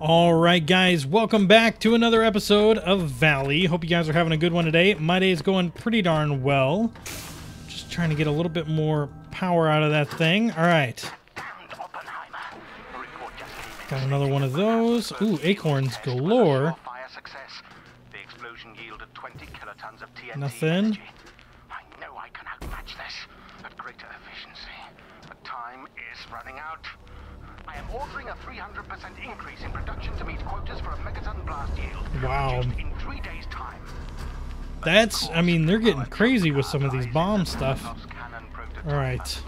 All right, guys, welcome back to another episode of Valley. Hope you guys are having a good one today. My day is going pretty darn well. Just trying to get a little bit more power out of that thing. All right. Got another one of those. Ooh, acorns galore. Fire success. The explosion yielded 20 kilotons of TNT Nothing. I know I can outmatch this at greater efficiency, but time is running out. I am ordering a 300% increase in production to meet quotas for a megaton blast yield. Wow. In three days' time. That's, I mean, they're getting crazy with some of these bomb stuff. All right.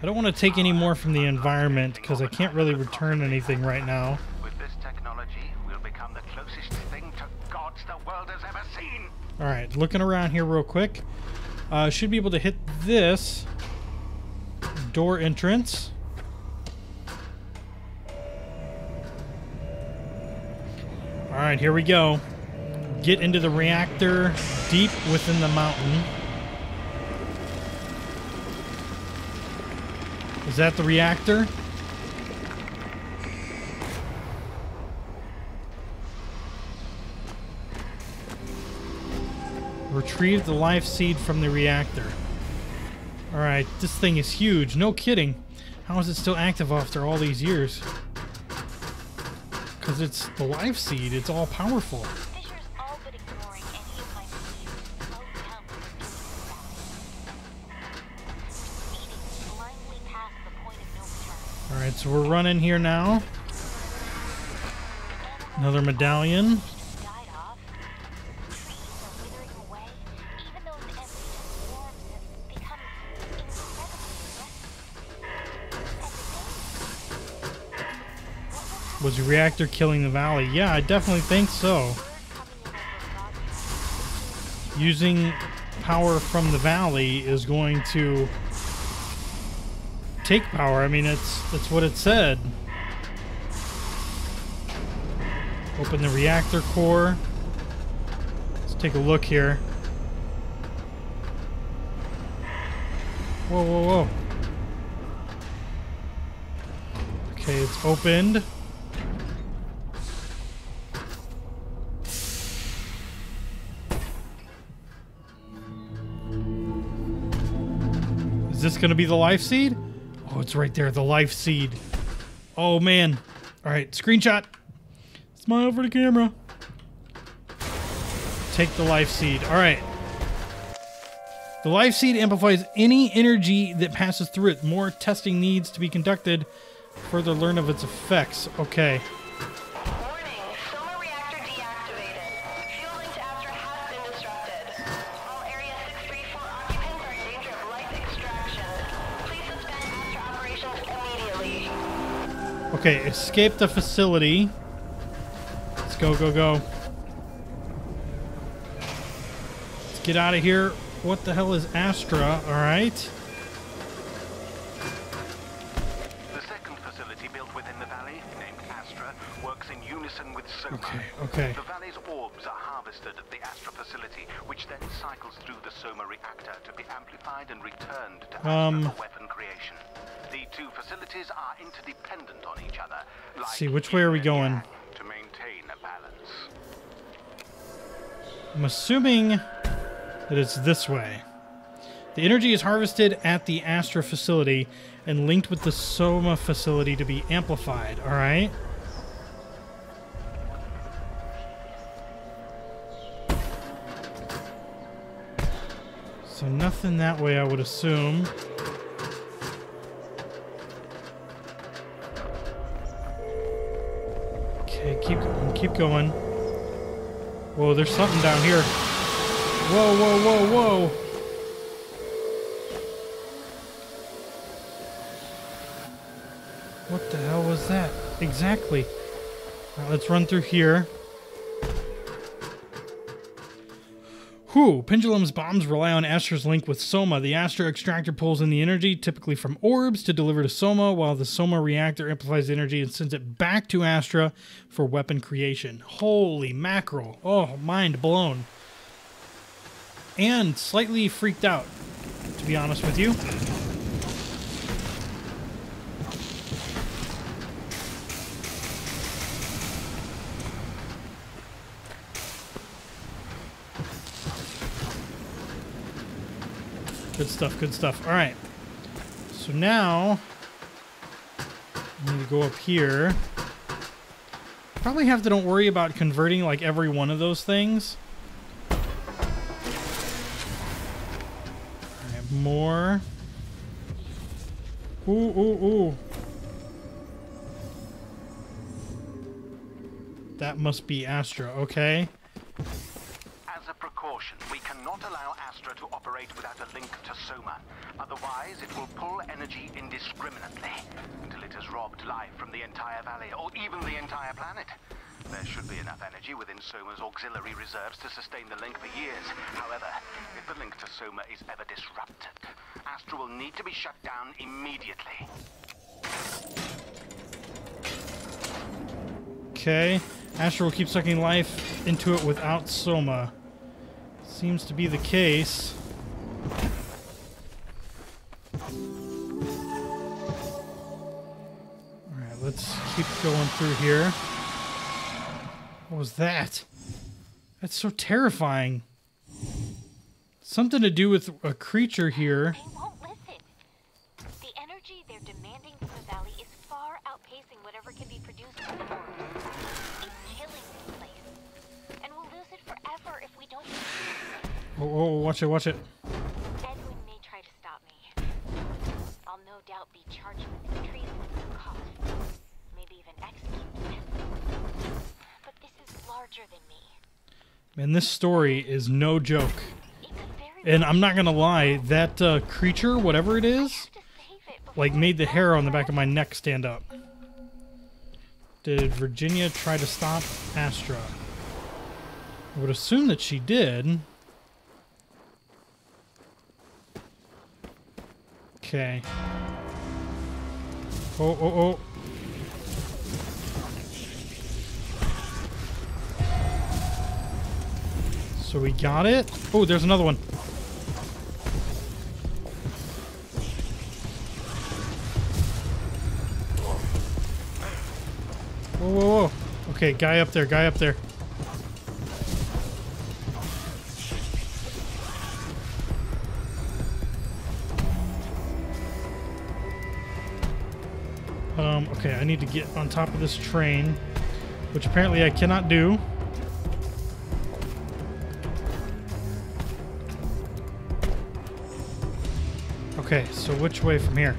I don't want to take any more from the environment because I can't really return anything right now. With this technology, we'll become the closest thing to gods the world has ever seen. All right, looking around here real quick. Uh, should be able to hit this door entrance. Right, here we go. Get into the reactor deep within the mountain. Is that the reactor? Retrieve the life seed from the reactor. Alright, this thing is huge. No kidding. How is it still active after all these years? Because it's the life seed. It's all powerful. Fisher's all but ignoring any of my pleas to slow down the Speeding blindly past the point of no return. Alright, so we're running here now. Another medallion. Reactor killing the valley? Yeah, I definitely think so. Using power from the valley is going to take power. I mean, it's that's what it said. Open the reactor core. Let's take a look here. Whoa, whoa, whoa. Okay, it's opened. Is this going to be the life seed? Oh, it's right there, the life seed. Oh, man. All right, screenshot. Smile for the camera. Take the life seed. All right. The life seed amplifies any energy that passes through it. More testing needs to be conducted. Further learn of its effects. Okay. Okay, escape the facility. Let's go, go, go. Let's get out of here. What the hell is Astra? All right. The second facility built within the valley, named Astra, works in unison with Soma. Okay, okay. The valley's orbs are harvested at the Astra facility, which then cycles through the Soma reactor to be amplified and returned to Astra Um. for weapon creation. The two facilities are interdependent on each other. Like see, which way are we going? To maintain a balance. I'm assuming that it's this way. The energy is harvested at the Astra facility and linked with the Soma facility to be amplified. All right. So nothing that way, I would assume. Keep going. Whoa, there's something down here. Whoa, whoa, whoa, whoa. What the hell was that? Exactly. Right, let's run through here. Whew, Pendulum's bombs rely on Astra's link with Soma. The Astra extractor pulls in the energy, typically from orbs, to deliver to Soma, while the Soma reactor amplifies the energy and sends it back to Astra for weapon creation. Holy mackerel. Oh, mind blown. And slightly freaked out, to be honest with you. Good stuff, good stuff. All right. So now I need to go up here. Probably have to don't worry about converting like every one of those things. Right, more. Ooh, ooh, ooh. That must be Astra, okay. Precaution, we cannot allow Astra to operate without a link to Soma. Otherwise, it will pull energy indiscriminately until it has robbed life from the entire valley, or even the entire planet. There should be enough energy within Soma's auxiliary reserves to sustain the link for years. However, if the link to Soma is ever disrupted, Astra will need to be shut down immediately. Okay. Astra will keep sucking life into it without Soma. Seems to be the case. Alright, let's keep going through here. What was that? That's so terrifying. Something to do with a creature here. Watch it, watch it. Edwin may try to stop me. I'll no doubt be charged with treason. Maybe even executed. But this is larger than me. Man, this story is no joke. It could very And I'm not gonna lie, that uh, creature, whatever it is, have to save it before like made the hair on the back of my neck stand up. Did Virginia try to stop Astra? I would assume that she did. Okay. Oh, oh, oh. So we got it. Oh, there's another one. Whoa, whoa, whoa. Okay, guy up there, guy up there. Um, okay, I need to get on top of this train, which apparently I cannot do. Okay, so which way from here?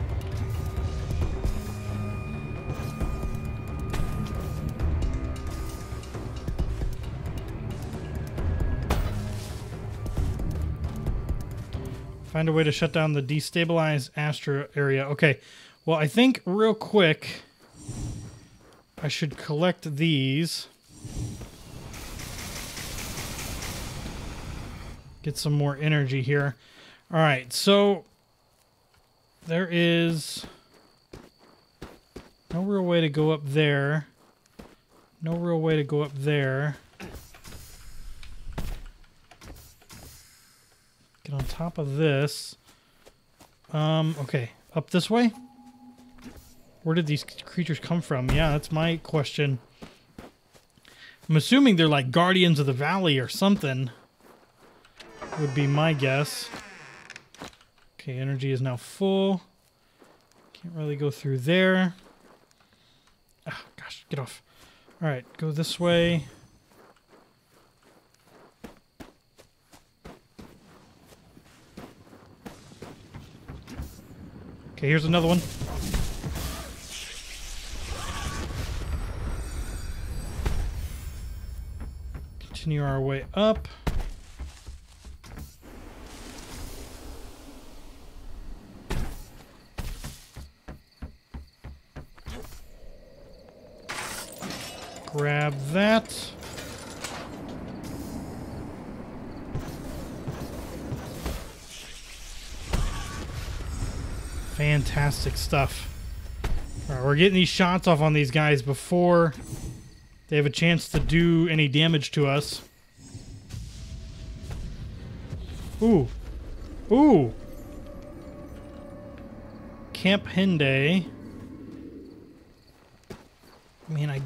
Find a way to shut down the destabilized Astra area. Okay. Well, I think real quick I should collect these. Get some more energy here. All right. So there is no real way to go up there. No real way to go up there. Get on top of this. Um, okay. Up this way? Where did these creatures come from? Yeah, that's my question. I'm assuming they're like guardians of the valley or something. Would be my guess. Okay, energy is now full. Can't really go through there. Ah, gosh, get off. All right, go this way. Okay, here's another one. Continue our way up. Grab that. Fantastic stuff. All right, we're getting these shots off on these guys before they have a chance to do any damage to us. Ooh. Ooh. Camp. I mean, I.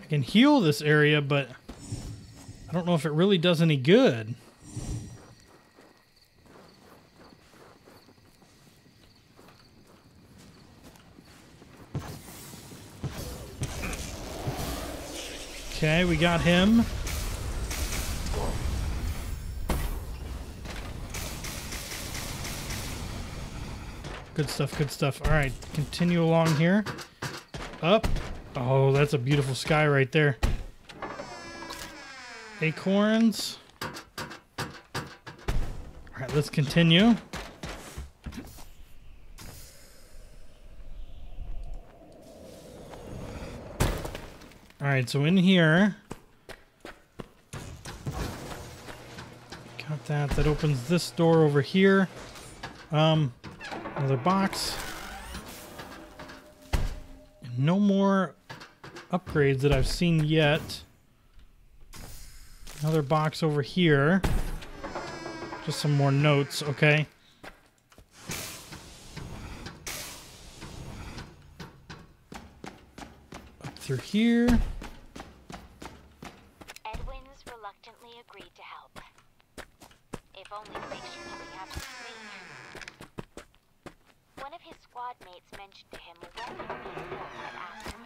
I can heal this area, but I don't know if it really does any good. Okay, we got him. Good stuff, good stuff. All right, continue along here. Up. Oh, that's a beautiful sky right there. Acorns. All right, let's continue. So in here, got that. That opens this door over here. Um, another box. No more upgrades that I've seen yet. Another box over here. Just some more notes, okay. Up through here. Edwin's reluctantly agreed to help. If only to make sure nothing happens to me. One of his squad mates mentioned to him a weapon being built at Astra.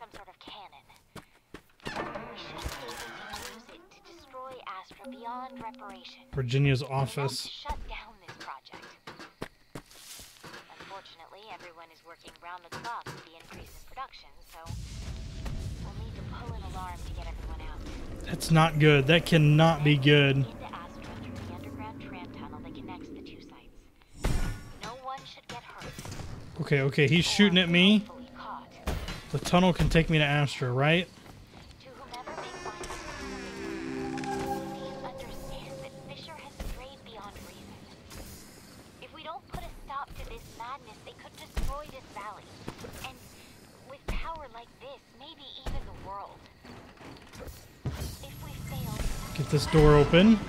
Some sort of cannon. We should be able to use it to destroy Astra beyond reparation. Virginia's office. shut down this project. Unfortunately, everyone is working round the clock with the increase in production, so we'll need to pull an alarm to get everyone out. That's not good. That cannot be good. Into Astra through the underground tram tunnel that connects the two sites. No one should get hurt. Okay, okay, he's shooting at me. or rightfully caught. The tunnel can take me to Astra, right? Get this door open.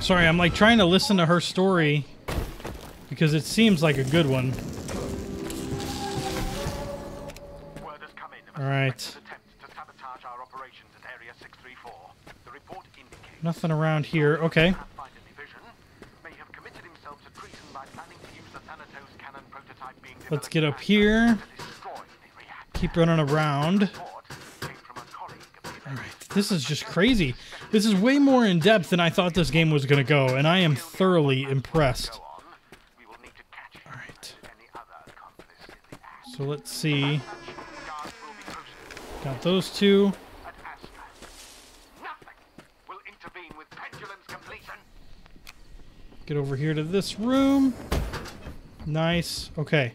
Sorry, I'm like trying to listen to her story because it seems like a good one. All right. suspected attempt to sabotage our operations at Area 634. The report indicates Nothing around here. Okay. Let's get up here. Keep running around. This is just crazy. This is way more in depth than I thought this game was going to go, and I am thoroughly impressed. All right. So let's see. Got those two. Get over here to this room. Nice. Okay.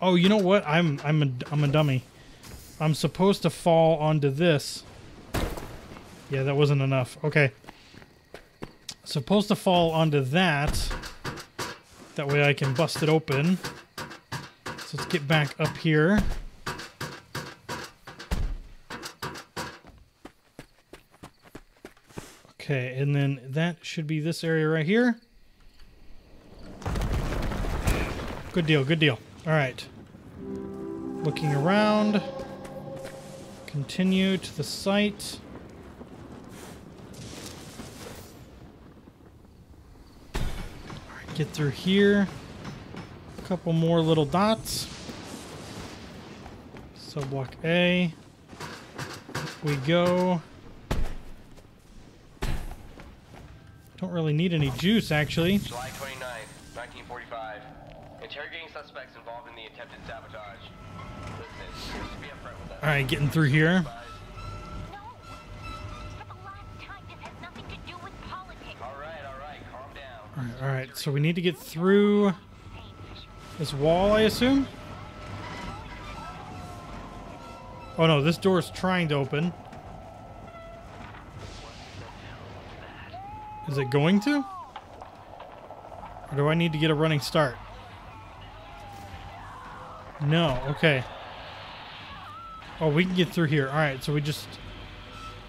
Oh, you know what? I'm I'm a I'm a dummy. I'm supposed to fall onto this. Yeah, that wasn't enough. Okay. Supposed to fall onto that. That way I can bust it open. So let's get back up here. Okay, and then that should be this area right here. Good deal, good deal. All right. Looking around. Continue to the site. Right, get through here. A couple more little dots. Subblock A. Up we go. Don't really need any juice, actually. July 29th, 1945. Interrogating suspects involved in the attempted sabotage. All right, getting through here. All right. So we need to get through this wall, I assume. Oh no, this door is trying to open. Is it going to? Or do I need to get a running start? No, okay. Oh, we can get through here. All right, so we just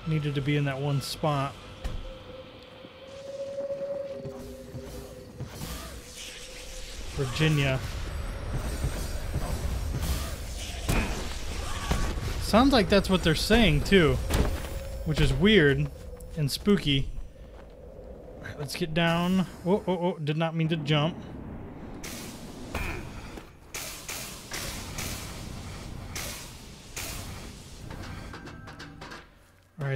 needed to be in that one spot. Virginia. Sounds like that's what they're saying too, which is weird and spooky. Let's get down. Oh, oh, oh! Did not mean to jump.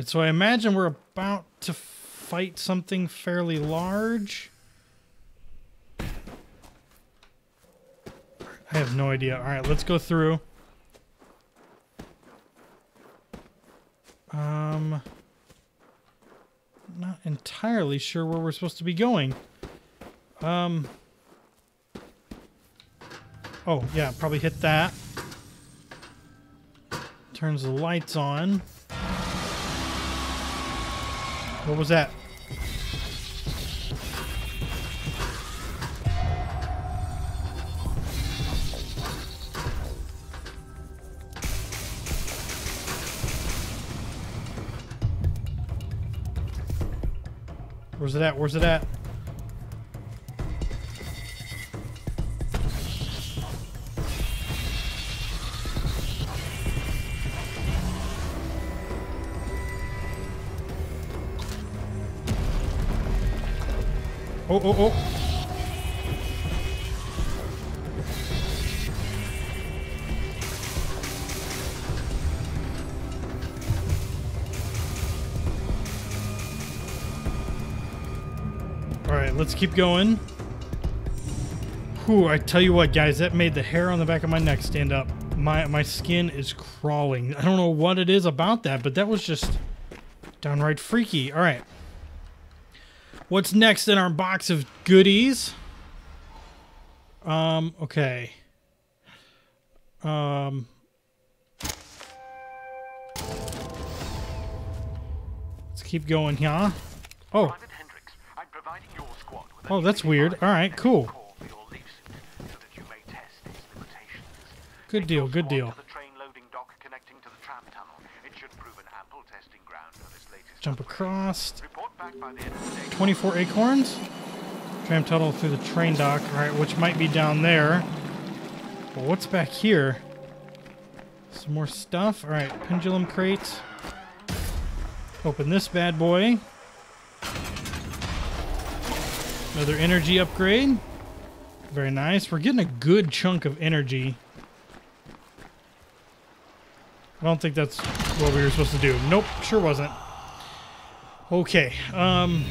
Right, so I imagine we're about to fight something fairly large. I have no idea. All right, let's go through. Um, not entirely sure where we're supposed to be going. Um. Oh, yeah, probably hit that. Turns the lights on. What was that? Where's it at? Where's it at? Oh, oh, oh. All right, let's keep going. Whew, I tell you what, guys, that made the hair on the back of my neck stand up. My my skin is crawling. I don't know what it is about that, but that was just downright freaky. All right. What's next in our box of goodies? Um, okay. Um Let's keep going here. Oh, Oh, that's weird. All right, cool. Good deal, good deal. Jump across. Report back by the end of the day. 24 acorns. Tram tunnel through the train dock. All right, which might be down there. Well, what's back here? Some more stuff. All right, pendulum crate. Open this bad boy. Another energy upgrade. Very nice. We're getting a good chunk of energy. I don't think that's what we were supposed to do. Nope, sure wasn't. Okay. Um.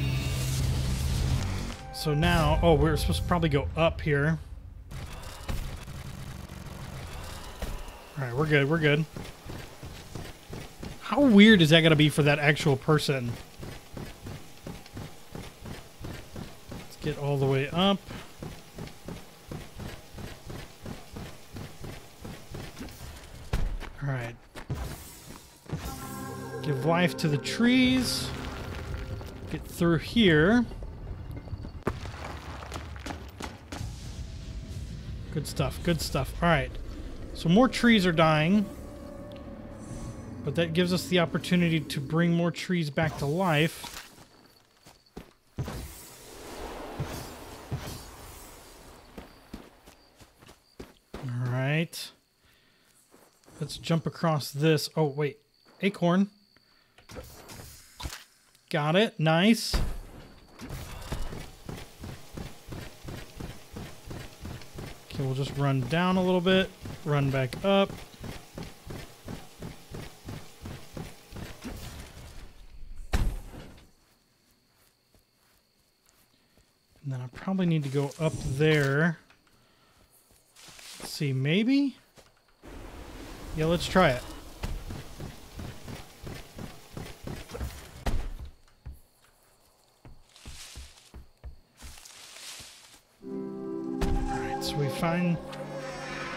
So now, oh, we're supposed to probably go up here. All right, we're good. We're good. How weird is that going to be for that actual person? Let's get all the way up. All right. Give life to the trees. Get through here. Good stuff. Good stuff. All right. So more trees are dying. But that gives us the opportunity to bring more trees back to life. All right. Let's jump across this. Oh, wait. Acorn. Got it. Nice. We'll just run down a little bit, run back up. And then I probably need to go up there. Let's see, maybe? Yeah, let's try it.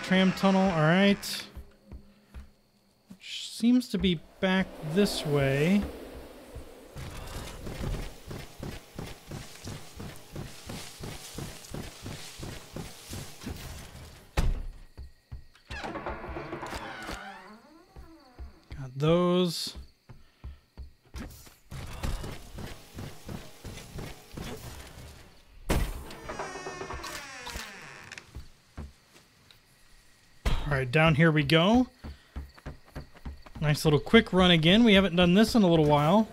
Tram tunnel, alright. Which seems to be back this way. Got those. All right, down here we go. Nice little quick run again. We haven't done this in a little while.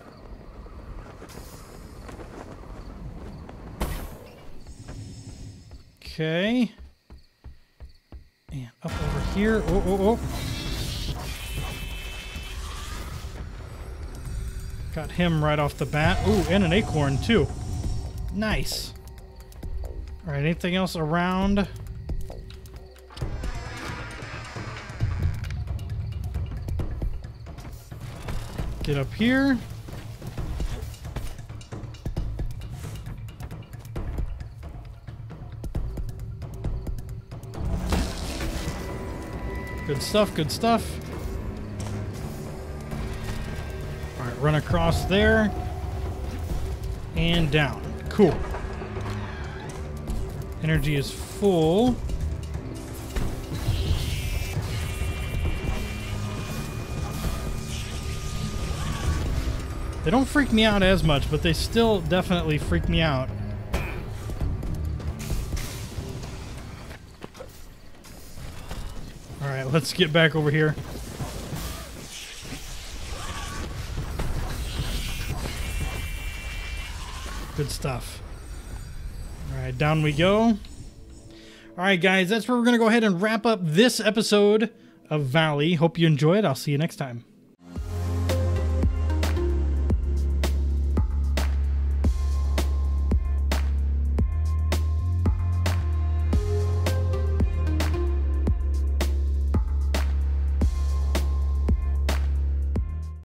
Okay. And up over here. Oh, oh, oh. Got him right off the bat. Ooh, and an acorn too. Nice. All right, anything else around? Get up here. Good stuff, good stuff. All right, run across there and down. Cool. Energy is full. They don't freak me out as much, but they still definitely freak me out. Alright, let's get back over here. Good stuff. Alright, down we go. Alright, guys, that's where we're going to go ahead and wrap up this episode of Valley. Hope you enjoyed. I'll see you next time.